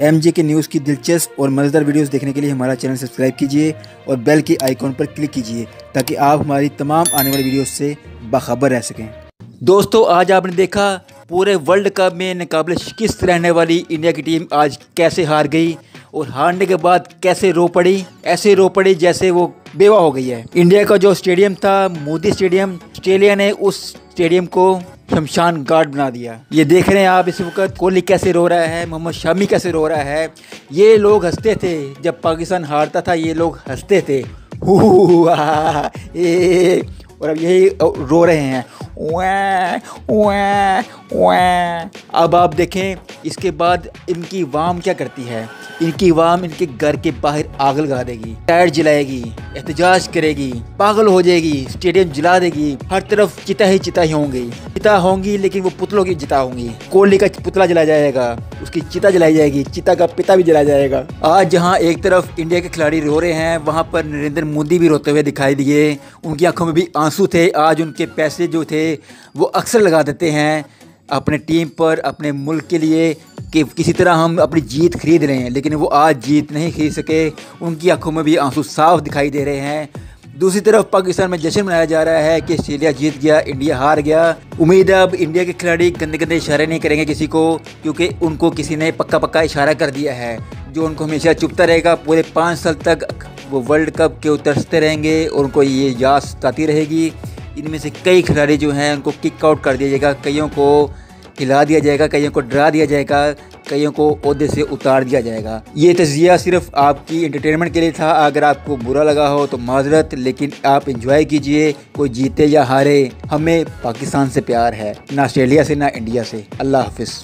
M के news की दिलचस्प और मज़ेदार वीडियोस देखने के लिए हमारा चैनल सब्सक्राइब कीजिए और बेल के आइकॉन पर क्लिक कीजिए, ताकि आप हमारी तमाम आने वाली वीडियोस से बाखबर रह सकें। दोस्तों, आज आपने देखा पूरे वर्ल्ड कप में नाकबले शिकस्त रहने वाली इंडिया की टीम आज कैसे हार गई और हारने के बाद कैसे रो पड़ी, ऐसे रो पड़ी जैसे वो बेवा हो गई है। इंडिया का जो स्टेडियम था, मोदी स्टेडियम ऑस्ट्रेलिया ने उस स्टेडियम को शमशान घाट बना दिया। ये देख रहे हैं आप इस वक्त, कोहली कैसे रो रहा है, मोहम्मद शमी कैसे रो रहा है। ये लोग हँसते थे, जब पाकिस्तान हारता था, ये लोग हँसते थे। हु और अब यही रो रहे हैं। अब आप देखें, इसके बाद इनकी वाम क्या करती है? इनकी वाम इनके घर के बाहर आग लगा देगी, टायर जलाएगी, एहतजाज करेगी, पागल हो जाएगी, स्टेडियम जला देगी, हर तरफ़ चिता ही चिता ही होंगी। चिता होंगी, लेकिन वो पुतलों की चिता होंगी। कोहली का पुतला जलाया जाएगा, उसकी चिता जलाई जाएगी, चिता का पिता भी जलाया जाएगा। आज जहाँ एक तरफ़ इंडिया के खिलाड़ी रो रहे हैं, वहाँ पर नरेंद्र मोदी भी रोते हुए दिखाई दिए। उनकी आँखों में भी आँसू थे, आज उनके पैसे जो थे वो अक्सर लगा देते हैं अपने टीम पर, अपने मुल्क के लिए कि किसी तरह हम अपनी जीत खरीद रहे हैं, लेकिन वो आज जीत नहीं खरीद सके। उनकी आँखों में भी आँसू साफ़ दिखाई दे रहे हैं। दूसरी तरफ़ पाकिस्तान में जश्न मनाया जा रहा है कि ऑस्ट्रेलिया जीत गया, इंडिया हार गया। उम्मीद है अब इंडिया के खिलाड़ी गंदे गंदे इशारे नहीं करेंगे किसी को, क्योंकि उनको किसी ने पक्का पक्का इशारा कर दिया है। जो उनको हमेशा चुपता रहेगा, पूरे पाँच साल तक वो वर्ल्ड कप के उतरते रहेंगे और उनको ये याद सताती रहेगी। इनमें से कई खिलाड़ी जो हैं, उनको किक आउट कर दिया जाएगा, कईयों को हिला दिया जाएगा, कईयों को डरा दिया जाएगा, कईयों को अहदे से उतार दिया जाएगा। ये तजिया सिर्फ़ आपकी इंटरटेनमेंट के लिए था। अगर आपको बुरा लगा हो तो माजरत, लेकिन आप इंजॉय कीजिए, कोई जीते या हारे, हमें पाकिस्तान से प्यार है, ना ऑस्ट्रेलिया से, ना इंडिया से। अल्लाह हाफिज़।